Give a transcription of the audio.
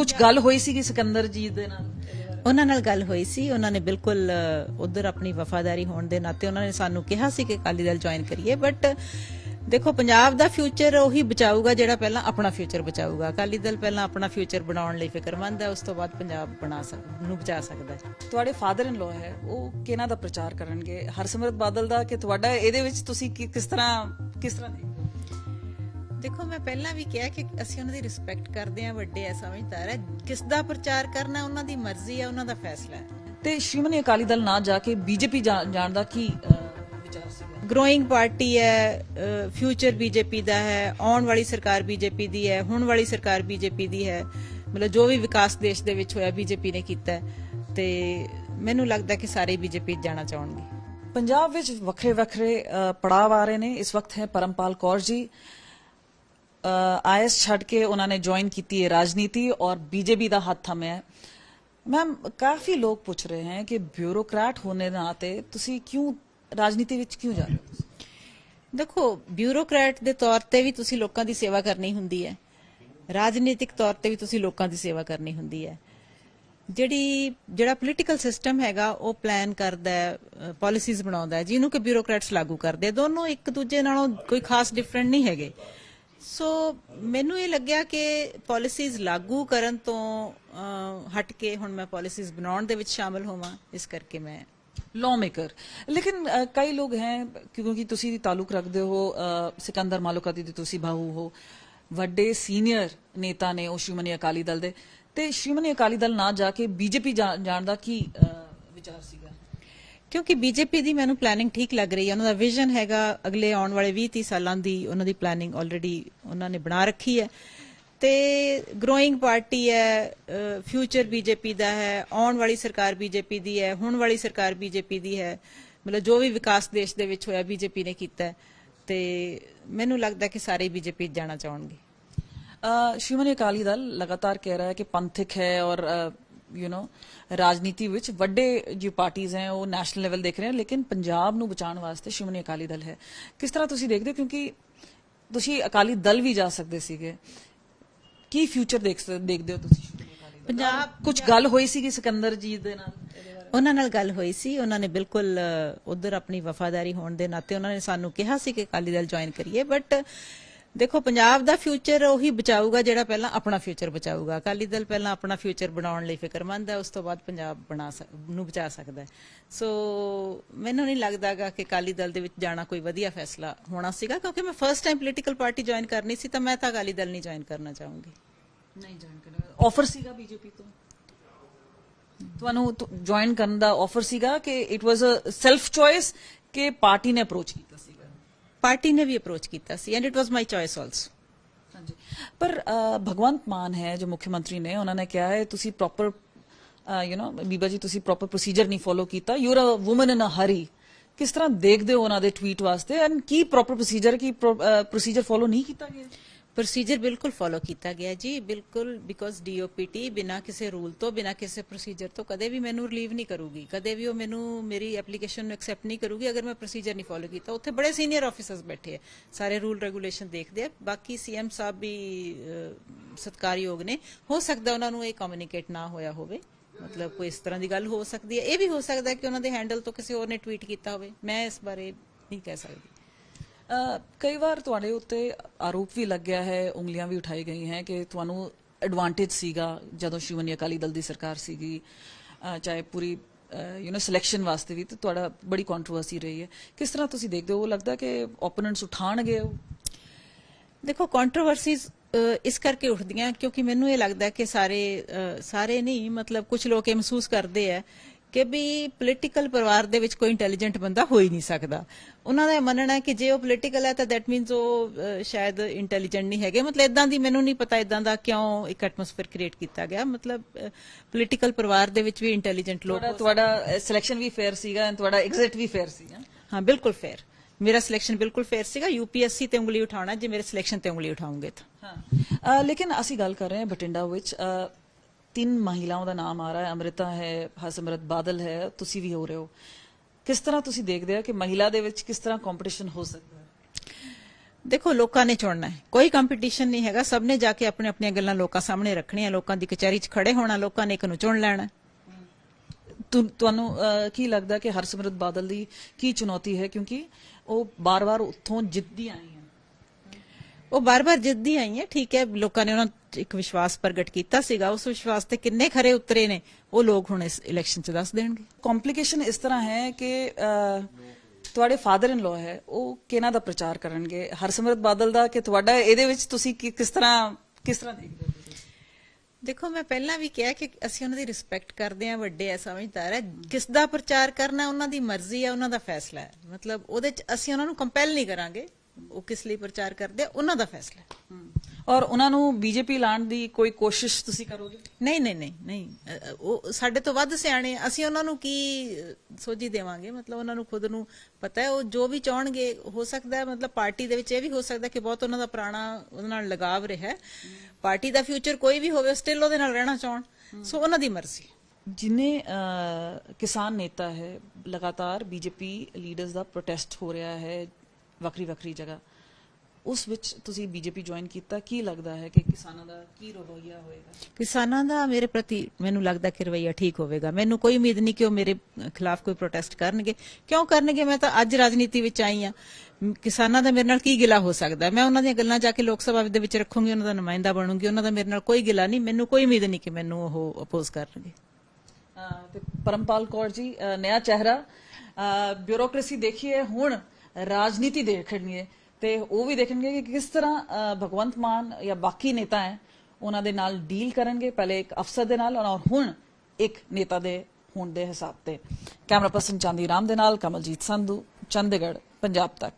ਕੁਝ ਗੱਲ ਹੋਈ ਸੀਗੀ ਸਿਕੰਦਰ ਜੀ ਦੇ ਨਾਲ? ਉਹਨਾਂ ਨਾਲ ਗੱਲ ਹੋਈ ਸੀ। ਉਹਨਾਂ ਨੇ ਬਿਲਕੁਲ ਉਧਰ ਆਪਣੀ ਵਫਾਦਾਰੀ ਹੋਣ ਦੇ ਨਾਤੇ ਉਹਨਾਂ ਨੇ ਸਾਨੂੰ ਕਿਹਾ ਸੀ ਕਿ ਅਕਾਲੀ ਦਲ ਜੁਆਇਨ ਕਰੀਏ। ਬਟ ਦੇਖੋ ਪੰਜਾਬ ਦਾ ਫਿਊਚਰ ਉਹੀ ਬਚਾਊਗਾ ਜਿਹੜਾ ਪਹਿਲਾਂ ਆਪਣਾ ਫਿਊਚਰ ਬਚਾਊਗਾ। ਅਕਾਲੀ ਦਲ ਪਹਿਲਾਂ ਆਪਣਾ ਫਿਊਚਰ ਬਣਾਉਣ ਲਈ ਫਿਕਰਮੰਦ ਹੈ ਉਸ ਤੋਂ ਬਾਅਦ ਪੰਜਾਬ ਬਣਾ ਸਕ ਨੂੰ ਬਚਾ ਸਕਦਾ ਹੈ। ਤੁਹਾਡੇ ਫਾਦਰ ਇਨ ਲਾ ਹੈ ਉਹ ਕਿਹਨਾਂ ਦਾ ਪ੍ਰਚਾਰ ਕਰਨਗੇ? ਹਰਸਿਮਰਤ ਬਾਦਲ ਦਾ ਕਿ ਤੁਹਾਡਾ ਇਹਦੇ ਵਿੱਚ ਤੁਸੀਂ ਕਿਸ ਤਰ੍ਹਾਂ ਕਿਸ ਤਰ੍ਹਾਂ? ਦੇਖੋ ਮੈਂ ਪਹਿਲਾਂ ਵੀ ਕਿਹਾ ਕਿ ਅਸੀਂ ਉਹਨਾਂ ਦੀ ਰਿਸਪੈਕਟ ਕਰਦੇ ਹਾਂ ਵੱਡੇ ਆ ਸਮਝਦਾਰ ਹੈ ਕਿਸ ਦਾ ਪ੍ਰਚਾਰ ਕਰਨਾ ਉਹਨਾਂ ਦੀ ਮਰਜ਼ੀ ਹੈ ਉਹਨਾਂ ਦਾ ਫੈਸਲਾ ਹੈ। ਤੇ ਸ਼੍ਰੀਮਣੀ ਅਕਾਲੀ ਦਲ ਨਾ ਜਾ ਕੇ ਬੀਜੇਪੀ ਜਾਣ ਦਾ ਕੀ ਵਿਚਾਰ ਸੀਗਾ ਗਰੋਇੰਗ ਪਾਰਟੀ ਹੈ ਫਿਊਚਰ ਬੀਜੇਪੀ ਦਾ ਹੈ ਆਉਣ ਵਾਲੀ ਸਰਕਾਰ ਬੀਜੇਪੀ ਦੀ ਹੈ ਹੁਣ ਵਾਲੀ ਸਰਕਾਰ ਬੀਜੇਪੀ ਦੀ ਹੈ। ਮਤਲਬ ਜੋ ਵੀ ਵਿਕਾਸ ਦੇਸ਼ ਦੇ ਵਿੱਚ ਹੋਇਆ ਬੀਜੇਪੀ ਨੇ ਕੀਤਾ ਤੇ ਮੈਨੂੰ ਲੱਗਦਾ ਕਿ ਸਾਰੇ ਬੀਜੇਪੀ ਜਾਣਾ ਚਾਹਣਗੇ। ਪੰਜਾਬ ਵਿੱਚ ਵੱਖਰੇ ਵੱਖਰੇ ਪੜਾਅ ਆ ਰਹੇ ਨੇ। ਇਸ ਵਕਤ ਹੈ ਪਰਮਪਾਲ ਕੌਰ ਜੀ। ਆਈਐਸ ਛੱਡ ਕੇ ਉਹਨਾਂ ਨੇ ਜੁਆਇਨ ਕੀਤੀ ਹੈ ਰਾਜਨੀਤੀ ਔਰ ਬੀਜੇਪੀ ਦਾ ਹੱਥ ਥੰਮਿਆ। ਹੈ ਮੈਮ ਕਾਫੀ ਲੋਕ ਪੁੱਛ ਰਹੇ ਹਨ ਕਿ ਬਿਊਰੋਕਰੈਟ ਹੋਣੇ ਦੇ ਨਾਤੇ ਤੁਸੀਂ ਕਿਉਂ ਰਾਜਨੀਤੀ ਵਿੱਚ ਕਿਉਂ ਜਾ ਰਹੇ ਹੋ? ਦੇਖੋ ਬਿਊਰੋਕਰੈਟ ਦੇ ਤੌਰ ਤੇ ਵੀ ਤੁਸੀਂ ਲੋਕਾਂ ਦੀ ਸੇਵਾ ਕਰਨੀ ਹੁੰਦੀ ਹੈ। ਰਾਜਨੀਤਿਕ ਤੌਰ ਤੇ ਵੀ ਤੁਸੀਂ ਲੋਕਾਂ ਦੀ ਸੇਵਾ ਕਰਨੀ ਹੁੰਦੀ ਹੈ। ਜਿਹੜੀ, ਜਿਹੜਾ ਪੋਲੀਟੀਕਲ ਸਿਸਟਮ ਹੈਗਾ, ਉਹ ਪਲਾਨ ਕਰਦਾ ਹੈ ਪਾਲਿਸੀਜ਼ ਬਣਾਉਂਦਾ ਹੈ, ਜਿਹਨੂੰ ਕਿ ਬਿਊਰੋਕਰੈਟਸ ਲਾਗੂ ਕਰਦੇ ਆ ਦੋਨੋਂ ਇੱਕ ਦੂਜੇ ਨਾਲੋਂ ਕੋਈ ਖਾਸ ਡਿਫਰੈਂਟ ਨਹੀਂ ਹੈਗੇ। ਸੋ ਮੈਨੂੰ ਇਹ ਲੱਗਿਆ ਕਿ ਪਾਲਿਸੀਜ਼ ਲਾਗੂ ਕਰਨ ਤੋਂ ਹਟ ਕੇ ਹੁਣ ਮੈਂ ਪਾਲਿਸੀਜ਼ ਬਣਾਉਣ ਦੇ ਵਿੱਚ ਸ਼ਾਮਲ ਹੋਵਾਂ, ਇਸ ਕਰਕੇ ਮੈਂ ਲਾਅ ਮੇਕਰ ਲੇਕਿਨ ਕਈ ਲੋਕ ਹੈ, ਕਿਉਂਕਿ ਤੁਸੀਂ ਤਾਲੁਕ ਰੱਖਦੇ ਹੋ ਸਿਕੰਦਰ ਮਾਲੂਕਾਤੀ ਦੇ ਤੁਸੀਂ ਬਾਹੂ ਹੋ। ਵੱਡੇ ਸੀਨੀਅਰ ਨੇਤਾ ਨੇ ਉਹ ਸ਼੍ਰੀਮਣੀ ਅਕਾਲੀ ਦਲ ਦੇ। ਤੇ ਸ਼੍ਰੀਮਣੀ ਅਕਾਲੀ ਦਲ ਨਾ ਜਾ ਕੇ ਬੀਜੇਪੀ ਜਾਣ ਦਾ ਕੀ ਵਿਚਾਰ ਸੀਗਾ? ਕਿਉਂਕਿ ਬੀਜੇਪੀ ਦੀ ਮੈਨੂੰ ਪਲੈਨਿੰਗ ਠੀਕ ਲੱਗ ਰਹੀ ਹੈ। ਉਹਨਾਂ ਦਾ ਵਿਜ਼ਨ ਹੈਗਾ ਅਗਲੇ ਆਉਣ ਵਾਲੇ 20 30 ਸਾਲਾਂ ਦੀ ਉਹਨਾਂ ਦੀ ਪਲੈਨਿੰਗ ਆਲਰੇਡੀ ਉਹਨਾਂ ਨੇ ਬਣਾ ਰੱਖੀ ਹੈ। ਤੇ ਗਰੋਇੰਗ ਪਾਰਟੀ ਹੈ ਫਿਊਚਰ ਬੀਜੇਪੀ ਦਾ ਹੈ ਆਉਣ ਵਾਲੀ ਸਰਕਾਰ ਬੀਜੇਪੀ ਦੀ ਹੈ ਹੁਣ ਵਾਲੀ ਸਰਕਾਰ ਬੀਜੇਪੀ ਦੀ ਹੈ। ਮਤਲਬ ਜੋ ਵੀ ਵਿਕਾਸ ਦੇਸ਼ ਦੇ ਵਿੱਚ ਹੋਇਆ ਬੀਜੇਪੀ ਨੇ ਕੀਤਾ ਤੇ ਮੈਨੂੰ ਲੱਗਦਾ ਕਿ ਸਾਰੇ ਬੀਜੇਪੀ ਜਾਣਾ ਚਾਹਣਗੇ। ਅ, ਸ਼੍ਰੋਮਣੀ ਅਕਾਲੀ ਦਲ ਲਗਾਤਾਰ ਕਹਿ ਰਿਹਾ ਹੈ ਕਿ ਪੰਥਕ ਹੈ ਔਰ ਯੂ نو ਰਾਜਨੀਤੀ ਵਿੱਚ ਵੱਡੇ ਜੋ ਪਾਰਟੀਆਂ ਹੈ ਉਹ ਨੈਸ਼ਨਲ ਲੈਵਲ ਦੇਖ ਰਹੇ ਹਨ ਲੇਕਿਨ ਪੰਜਾਬ ਨੂੰ ਬਚਾਉਣ ਵਾਸਤੇ ਸ਼੍ਰੋਮਣੀ ਅਕਾਲੀ ਦਲ ਹੈ। ਕਿਸ ਤਰ੍ਹਾਂ ਤੁਸੀਂ ਦੇਖਦੇ ਕਿਉਂਕਿ ਤੁਸੀਂ ਅਕਾਲੀ ਦਲ ਵੀ ਜਾ ਸਕਦੇ ਸੀਗੇ। ਕੀ ਫਿਊਚਰ ਦੇਖਦੇ ਹੋ ਤੁਸੀਂ ਪੰਜਾਬ ਕੁਝ ਗੱਲ ਹੋਈ ਸੀਗੀ ਸਿਕੰਦਰ ਜੀ ਦੇ ਨਾਲ? ਉਹਨਾਂ ਨਾਲ ਗੱਲ ਹੋਈ ਸੀ। ਉਹਨਾਂ ਨੇ ਬਿਲਕੁਲ ਉਧਰ ਆਪਣੀ ਵਫਾਦਾਰੀ ਹੋਣ ਦੇ ਨਾਤੇ ਉਹਨਾਂ ਨੇ ਸਾਨੂੰ ਕਿਹਾ ਸੀ ਕਿ ਅਕਾਲੀ ਦਲ ਜੁਆਇਨ ਕਰੀਏ ਬਟ ਦੇਖੋ, ਪੰਜਾਬ ਦਾ ਫਿਊਚਰ ਉਹੀ ਬਚਾਊਗਾ ਜਿਹੜਾ ਪਹਿਲਾਂ ਆਪਣਾ ਫਿਊਚਰ ਬਚਾਊਗਾ। ਅਕਾਲੀ ਦਲ ਪਹਿਲਾਂ ਆਪਣਾ ਫਿਊਚਰ ਬਣਾਉਣ ਲਈ ਫਿਕਰਮੰਦ ਹੈ, ਉਸ ਤੋਂ ਬਾਅਦ ਪੰਜਾਬ ਬਣਾ ਨੂੰ ਬਚਾ ਸਕਦਾ ਹੈ। ਸੋ ਮੈਨੂੰ ਨਹੀਂ ਲੱਗਦਾਗਾ ਕਿ ਅਕਾਲੀ ਦਲ ਦੇ ਵਿੱਚ ਜਾਣਾ ਕੋਈ ਵਧੀਆ ਫੈਸਲਾ ਹੋਣਾ ਸੀਗਾ, ਕਿਉਂਕਿ ਮੈਂ first time political party join ਕਰਨੀ ਸੀ, ਤਾਂ ਮੈਂ ਤਾਂ ਅਕਾਲੀ ਦਲ ਨਹੀਂ ਜੁਆਇਨ ਕਰਨਾ ਚਾਹੂੰਗੀ। ਨਹੀਂ ਜੁਆਇਨ ਕਰਨਾ। ਆਫਰ ਸੀਗਾ ਬੀਜੇਪੀ ਤੋਂ? ਤੁਹਾਨੂੰ ਜੁਆਇਨ ਕਰਨ ਦਾ ਆਫਰ ਸੀਗਾ ਕਿ it was a self choice ਕਿ ਪਾਰਟੀ ਨੇ ਅਪਰੋਚ ਕੀਤਾ ਸੀ ਪਾਰਟੀ ਨੇ ਵੀ ਅਪਰੋਚ ਕੀਤਾ ਸੀ and it was my choice also ਪਰ ਭਗਵੰਤ ਮਾਨ ਹੈ ਜੋ ਮੁੱਖ ਮੰਤਰੀ ਨੇ, ਉਹਨਾਂ ਨੇ ਕਿਹਾ ਹੈ, ਤੁਸੀਂ ਪ੍ਰੋਪਰ ਯੂ نو ਬੀਬਾ ਜੀ, ਤੁਸੀਂ ਪ੍ਰੋਪਰ ਪ੍ਰੋਸੀਜਰ ਨਹੀਂ ਫੋਲੋ ਕੀਤਾ। You are a woman in a hurry ਕਿਸ ਤਰ੍ਹਾਂ ਦੇਖਦੇ ਹੋ ਉਹਨਾਂ ਦੇ ਟਵੀਟ ਵਾਸਤੇ? ਐਂਡ ਕੀ ਪ੍ਰੋਪਰ ਪ੍ਰੋਸੀਜਰ ਕੀ ਪ੍ਰੋਸੀਜਰ ਫੋਲੋ ਨਹੀਂ ਕੀਤਾ ਗਿਆ? ਪ੍ਰੋਸੀਜਰ ਬਿਲਕੁਲ ਫੋਲੋ ਕੀਤਾ ਗਿਆ ਜੀ ਬਿਲਕੁਲ ਬਿਕੋਜ਼ ਡੀਓਪੀਟੀ ਬਿਨਾ ਕਿਸੇ ਰੂਲ ਤੋਂ ਬਿਨਾ ਕਿਸੇ ਪ੍ਰੋਸੀਜਰ ਤੋਂ ਕਦੇ ਵੀ ਮੈਨੂੰ ਰਿਲੀਵ ਨਹੀਂ ਕਰੂਗੀ ਕਦੇ ਵੀ ਉਹ ਮੈਨੂੰ ਮੇਰੀ ਐਪਲੀਕੇਸ਼ਨ ਨੂੰ ਐਕਸੈਪਟ ਨਹੀਂ ਕਰੂਗੀ ਅਗਰ ਮੈਂ ਪ੍ਰੋਸੀਜਰ ਨਹੀਂ ਫੋਲੋ ਕੀਤਾ। ਉੱਥੇ ਬੜੇ ਸੀਨੀਅਰ ਆਫੀਸਰਸ ਬੈਠੇ ਆ ਸਾਰੇ ਰੂਲ ਰੈਗੂਲੇਸ਼ਨ ਦੇਖਦੇ ਆ ਬਾਕੀ ਸੀਐਮ ਸਾਹਿਬ ਵੀ ਅਹ, ਸਤਿਕਾਰਯੋਗ ਨੇ। ਹੋ ਸਕਦਾ ਉਹਨਾਂ ਨੂੰ ਇਹ ਕਮਿਊਨੀਕੇਟ ਨਾ ਹੋਇਆ ਹੋਵੇ ਮਤਲਬ ਕੋਈ ਇਸ ਤਰ੍ਹਾਂ ਦੀ ਗੱਲ ਹੋ ਸਕਦੀ ਹੈ। ਇਹ ਵੀ ਹੋ ਸਕਦਾ ਕਿ ਉਹਨਾਂ ਦੇ ਹੈਂਡਲ ਤੋਂ ਕਿਸੇ ਹੋਰ ਨੇ ਟਵੀਟ ਕੀਤਾ ਹੋਵੇ। ਮੈਂ ਇਸ ਬਾਰੇ ਨਹੀਂ ਕਹਿ ਸਕਦੀ। ਕਈ ਵਾਰ ਤੁਹਾਡੇ ਉੱਤੇ ਆਰੋਪ ਵੀ ਲੱਗਿਆ ਹੈ, ਉਂਗਲੀਆਂ ਵੀ ਉਠਾਈ ਗਈਆਂ ਹੈ ਕਿ ਤੁਹਾਨੂੰ ਐਡਵਾਂਟੇਜ ਸੀਗਾ ਜਦੋਂ ਸ਼੍ਰੋਮਣੀ ਅਕਾਲੀ ਦਲ ਦੀ ਸਰਕਾਰ ਸੀਗੀ। ਚਾਹੇ ਪੂਰੀ ਯੂ نو ਸਿਲੈਕਸ਼ਨ ਵਾਸਤੇ ਵੀ ਤੇ ਤੁਹਾਡਾ ਬੜੀ ਕੰਟਰੋਵਰਸੀ ਰਹੀ ਹੈ। ਕਿਸ ਤਰ੍ਹਾਂ ਤੁਸੀਂ ਦੇਖਦੇ ਹੋ? ਉਹ ਲੱਗਦਾ ਕਿ ਓਪੋਨੈਂਟਸ ਉਠਾਣਗੇ ਉਹ? ਦੇਖੋ ਕੰਟਰੋਵਰਸੀਜ਼ ਇਸ ਕਰਕੇ ਉੱਠਦੀਆਂ ਕਿਉਂਕਿ ਮੈਨੂੰ ਇਹ ਲੱਗਦਾ ਕਿ ਸਾਰੇ ਸਾਰੇ ਨਹੀਂ, ਮਤਲਬ ਕੁਝ ਲੋਕ ਇਹ ਮਹਿਸੂਸ ਕਰਦੇ ਆ ਕਿ ਵੀ ਪੋਲੀਟੀਕਲ ਪਰਿਵਾਰ ਦੇ ਵਿੱਚ ਕੋਈ ਇੰਟੈਲੀਜੈਂਟ ਬੰਦਾ ਹੋ ਹੀ ਨਹੀਂ ਸਕਦਾ। ਉਹਨਾਂ ਦਾ ਮੰਨਣਾ ਹੈ ਕਿ ਜੇ ਉਹ ਪੋਲੀਟੀਕਲ ਹੈ ਤਾਂ ਦੈਟ ਮੀਨਸ ਉਹ ਸ਼ਾਇਦ ਇੰਟੈਲੀਜੈਂਟ ਨਹੀਂ ਹੈਗੇ। ਮਤਲਬ ਇਦਾਂ ਦੀ ਮੈਨੂੰ ਨਹੀਂ ਪਤਾ ਇਦਾਂ ਦਾ ਕਿਉਂ ਇੱਕ ਐਟਮੋਸਫੇਅਰ ਕ੍ਰੀਏਟ ਕੀਤਾ ਗਿਆ। ਮਤਲਬ ਪੋਲੀਟੀਕਲ ਪਰਿਵਾਰ ਦੇ ਵਿੱਚ ਵੀ ਇੰਟੈਲੀਜੈਂਟ ਲੋਕ ਤੁਹਾਡਾ ਸਿਲੈਕਸ਼ਨ ਵੀ ਫੇਅਰ ਸੀਗਾ ਐਂਡ ਤੁਹਾਡਾ ਐਗਜ਼ਿਟ ਵੀ ਫੇਅਰ ਸੀਗਾ। ਹਾਂ ਬਿਲਕੁਲ ਫੇਅਰ ਮੇਰਾ ਸਿਲੈਕਸ਼ਨ ਬਿਲਕੁਲ ਫੇਅਰ ਸੀਗਾ। ਯੂਪੀਐਸਸੀ ਤੇ ਉਂਗਲੀ ਉਠਾਉਣਾ ਜੇ ਮੇਰੇ ਸਿਲੈਕਸ਼ਨ ਤੇ ਉਂਗਲੀ ਉਠਾਉਂਗੇ ਤਾਂ। ਹਾਂ। ਲੇਕਿਨ ਅਸੀਂ ਗੱਲ ਕਰ ਰਹੇ ਹਾਂ ਬਟਿੰਡਾ ਵਿੱਚ। ਤਿੰਨ ਮਹਿਲਾਵਾਂ ਦਾ ਨਾਮ ਆ ਰਿਹਾ ਹੈ ਅਮ੍ਰਿਤਾ ਹੈ ਹਸਮਰਤ ਬਾਦਲ ਹੈ ਤੁਸੀਂ ਵੀ ਹੋ ਰਹੇ ਹੋ। ਕਿਸ ਤਰ੍ਹਾਂ ਤੁਸੀਂ ਦੇਖਦੇ ਹੋ ਕਿ ਮਹਿਲਾ ਦੇ ਵਿੱਚ ਕਿਸ ਤਰ੍ਹਾਂ ਕੰਪੀਟੀਸ਼ਨ ਹੋ ਸਕਦਾ ਹੈ? ਦੇਖੋ ਲੋਕਾਂ ਨੇ ਚੁਣਨਾ ਹੈ। ਕੋਈ ਕੰਪੀਟੀਸ਼ਨ ਨਹੀਂ ਹੈਗਾ। ਸਭ ਨੇ ਜਾ ਕੇ ਆਪਣੇ ਆਪਣੀਆਂ ਗੱਲਾਂ ਲੋਕਾਂ ਸਾਹਮਣੇ ਰੱਖਣੀਆਂ ਲੋਕਾਂ ਦੀ ਕਚਹਿਰੀ 'ਚ ਖੜੇ ਹੋਣਾ ਲੋਕਾਂ ਨੇ ਇੱਕ ਨੂੰ ਚੁਣ ਲੈਣਾ। ਤੁਹਾਨੂੰ ਕੀ ਲੱਗਦਾ ਕਿ ਹਰਸਿਮਰਤ ਬਾਦਲ ਦੀ ਕੀ ਚੁਣੌਤੀ ਹੈ? ਕਿਉਂਕਿ ਉਹ ਬਾਰ-ਬਾਰ ਉੱਥੋਂ ਜਿੱਤਦੀ ਆਈ ਹੈ। ਉਹ ਬਾਰ-ਬਾਰ ਜਿੱਦੀ ਆਈ ਹੈ। ਠੀਕ ਹੈ ਲੋਕਾਂ ਨੇ ਉਹਨਾਂ ਇੱਕ ਵਿਸ਼ਵਾਸ ਪ੍ਰਗਟ ਕੀਤਾ ਸੀਗਾ ਉਸ ਵਿਸ਼ਵਾਸ ਤੇ ਕਿੰਨੇ ਖਰੇ ਉਤਰੇ ਨੇ ਉਹ ਲੋਕ ਹੁਣ ਇਸ ਇਲੈਕਸ਼ਨ 'ਚ ਦੱਸ ਦੇਣਗੇ। ਕੰਪਲਿਕੇਸ਼ਨ ਇਸ ਤਰ੍ਹਾਂ ਹੈ ਕਿ ਤੁਹਾਡੇ ਫਾਦਰ ਇਨ ਲਾ ਹੈ ਉਹ ਕਿਹਨਾਂ ਦਾ ਪ੍ਰਚਾਰ ਕਰਨਗੇ? ਹਰਸਿਮਰਤ ਬਾਦਲ ਦਾ ਕਿ ਤੁਹਾਡਾ? ਇਹਦੇ ਵਿੱਚ ਤੁਸੀਂ ਕਿਸ ਤਰ੍ਹਾਂ ਕਿਸ ਤਰ੍ਹਾਂ ਦੇਖਦੇ ਹੋ? ਦੇਖੋ ਮੈਂ ਪਹਿਲਾਂ ਵੀ ਕਿਹਾ ਕਿ ਅਸੀਂ ਉਹਨਾਂ ਦੀ ਰਿਸਪੈਕਟ ਕਰਦੇ ਹਾਂ ਵੱਡੇ ਆ ਸਮਝਦਾਰ ਹੈ ਕਿਸ ਦਾ ਪ੍ਰਚਾਰ ਕਰਨਾ ਉਹਨਾਂ ਦੀ ਮਰਜ਼ੀ ਹੈ ਉਹਨਾਂ ਦਾ ਫੈਸਲਾ ਹੈ। ਮਤਲਬ ਉਹਦੇ 'ਚ ਅਸੀਂ ਉਹਨਾਂ ਨੂੰ ਕੰਪੈਲ ਨਹੀਂ ਕਰਾਂਗੇ ਉਹ ਕਿਸ ਲਈ ਪ੍ਰਚਾਰ ਕਰਦੇ ਆ ਉਹਨਾਂ ਦਾ ਫੈਸਲਾ ਹੈ। ਔਰ ਉਹਨਾਂ ਨੂੰ ਬੀਜੇਪੀ ਲਾਣ ਦੀ ਕੋਈ ਕੋਸ਼ਿਸ਼ ਤੁਸੀਂ ਕਰੋਗੇ? ਨਹੀਂ ਨਹੀਂ ਨਹੀਂ ਨਹੀਂ। ਉਹ ਸਾਡੇ ਤੋਂ ਵੱਧ ਸਿਆਣੇ। ਅਸੀਂ ਉਹਨਾਂ ਨੂੰ ਕੀ ਸੋਝੀ ਦੇਵਾਂਗੇ? ਮਤਲਬ ਉਹਨਾਂ ਨੂੰ ਖੁਦ ਨੂੰ ਪਤਾ ਹੈ ਉਹ ਜੋ ਵੀ ਚਾਹਣਗੇ ਹੋ ਸਕਦਾ ਹੈ ਮਤਲਬ ਪਾਰਟੀ ਦੇ ਵਿੱਚ ਇਹ ਵੀ ਹੋ ਸਕਦਾ ਕਿ ਬਹੁਤ ਉਹਨਾਂ ਦਾ ਪੁਰਾਣਾ ਉਹਦੇ ਨਾਲ ਲਗਾਵ ਰਿਹਾ ਹੈ। ਪਾਰਟੀ ਦਾ ਫਿਊਚਰ ਕੋਈ ਵੀ ਹੋਵੇ ਸਟਿਲ ਉਹਦੇ ਨਾਲ ਰਹਿਣਾ ਚਾਹਣ। ਸੋ ਉਹਨਾਂ ਦੀ ਮਰਜ਼ੀ। ਜਿਨੇ ਕਿਸਾਨ ਨੇਤਾ ਹੈ ਲਗਾਤਾਰ ਬੀਜੇਪੀ ਲੀਡਰਸ ਦਾ ਪ੍ਰੋਟੈਸਟ ਹੋ ਰਿਹਾ ਹੈ ਵੱਖਰੀ ਵੱਖਰੀ ਜਗ੍ਹਾ। ਉਸ ਵਿੱਚ ਤੁਸੀਂ ਬੀਜੇਪੀ ਜੁਆਇਨ ਕੀਤਾ ਕੀ ਲੱਗਦਾ ਹੈ ਕਿ ਕਿਸਾਨਾਂ ਦਾ ਕੀ ਰਵੱਈਆ ਹੋਏਗਾ? ਕਿਸਾਨਾਂ ਦਾ ਮੇਰੇ ਪ੍ਰਤੀ ਮੈਨੂੰ ਲੱਗਦਾ ਕਿ ਰਵਈਆ ਠੀਕ ਹੋਵੇਗਾ। ਮੈਨੂੰ ਕੋਈ ਉਮੀਦ ਨਹੀਂ ਕਿ ਉਹ ਮੇਰੇ ਖਿਲਾਫ ਕੋਈ ਪ੍ਰੋਟੈਸਟ ਕਰਨਗੇ। ਕਿਉਂ ਕਰਨਗੇ? ਮੈਂ ਤਾਂ ਅੱਜ ਰਾਜਨੀਤੀ ਵਿੱਚ ਆਈ ਆ ਕਿਸਾਨਾਂ ਦਾ ਮੇਰੇ ਨਾਲ ਕੀ ਗਿਲਾ ਹੋ ਸਕਦਾ? ਮੈਂ ਉਹਨਾਂ ਦੀਆਂ ਗੱਲਾਂ ਜਾ ਕੇ ਲੋਕ ਸਭਾ ਦੇ ਵਿੱਚ ਰੱਖੂੰਗੀ ਉਹਨਾਂ ਦਾ ਨੁਮਾਇੰਦਾ ਬਣੂੰਗੀ ਉਹਨਾਂ ਦਾ ਮੇਰੇ ਨਾਲ ਕੋਈ ਗਿਲਾ ਨਹੀਂ। ਮੈਨੂੰ ਕੋਈ ਉਮੀਦ ਨਹੀਂ ਕਿ ਮੈਨੂੰ ਉਹ ਅਪੋਜ਼ ਕਰਨਗੇ। ਤੇ ਪਰਮਪਾਲ ਕੌਰ ਜੀ ਨया ਚਿਹਰਾ। ਬਿਊਰੋਕ੍ਰੇਸੀ ਦੇਖੀਏ ਹੁਣ ਰਾਜਨੀਤੀ ਦੇਖਣਗੇ ਤੇ ਉਹ ਵੀ ਦੇਖਣਗੇ ਕਿ ਕਿਸ ਤਰ੍ਹਾਂ ਭਗਵੰਤ ਮਾਨ ਜਾਂ ਬਾਕੀ ਨੇਤਾ ਹੈ, ਉਹਨਾਂ ਦੇ ਨਾਲ ਡੀਲ ਕਰਨਗੇ, ਪਹਿਲੇ ਇੱਕ ਅਫਸਰ ਦੇ ਨਾਲ, ਔਰ ਹੁਣ ਇੱਕ ਨੇਤਾ ਦੇ ਹੋਣ ਦੇ ਹਿਸਾਬ ਤੇ। ਕੈਮਰਾ ਪਰਸਨ ਚਾਂਦੀ ਰਾਮ ਦੇ ਨਾਲ, ਕਮਲਜੀਤ ਸੰਧੂ, ਚੰਡੀਗੜ੍ਹ, ਪੰਜਾਬ ਤੱਕ।